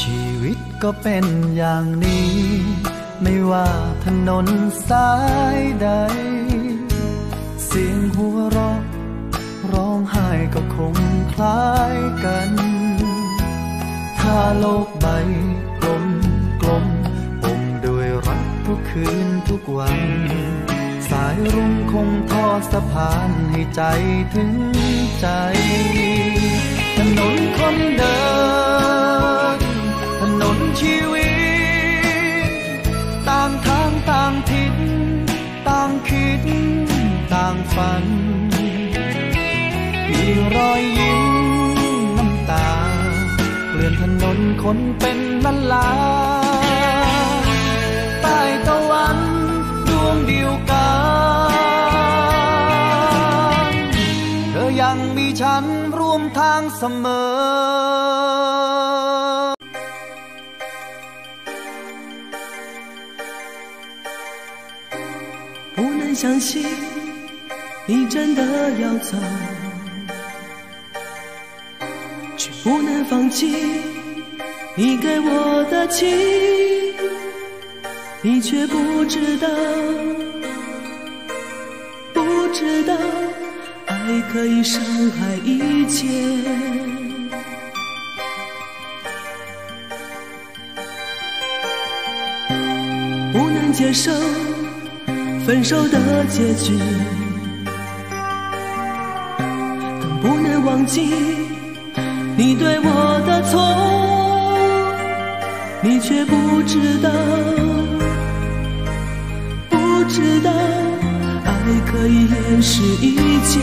ชีวิตก็เป็นอย่างนี้ ไม่ว่าถนนสายใด เสียงหัวเราะร้องไห้ก็คงคล้ายกัน ถ้าโลกใบกลมกลมอมด้วยรักทุกคืนทุกวัน สายรุ่งคงทอดสะพานให้ใจถึงใจ ฝัน มีรอยยิ้มน้ำตา เกลื่อนถนนคนเป็นล้านลาใต้ตะวันดวงเดียวกันเธอยังมีฉันร่วมทางเสมอ 不能相信 你真的要走，却不能放弃你给我的情，你却不知道，不知道爱可以伤害一切。不能接受分手的结局，忘记你对我的错，你却不知道，不知道爱可以掩饰一切。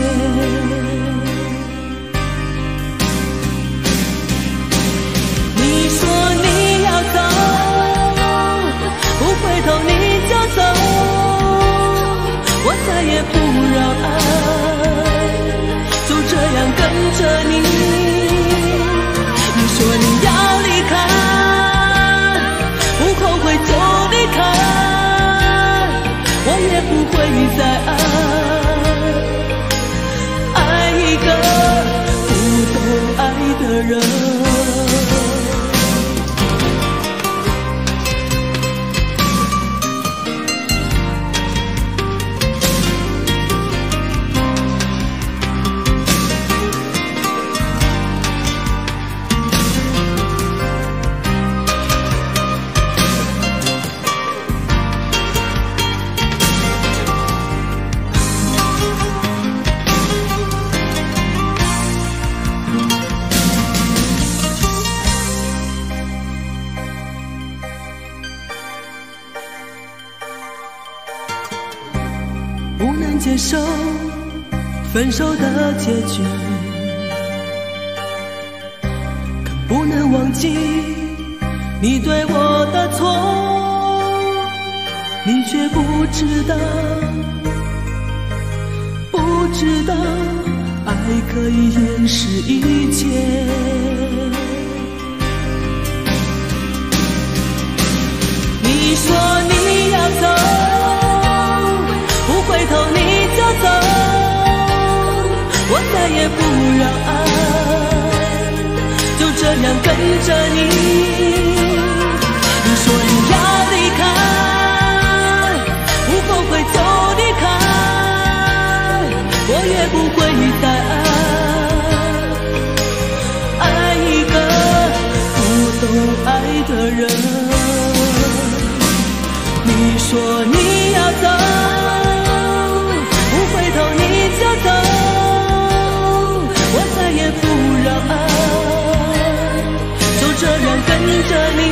你说能接受分手的结局，更不能忘记你对我的错，你却不知道，不知道爱可以掩饰一切。你说跟着你。你说你要离开，不后悔就离开，我也不会再爱爱一个不懂爱的人。你说你这样跟着你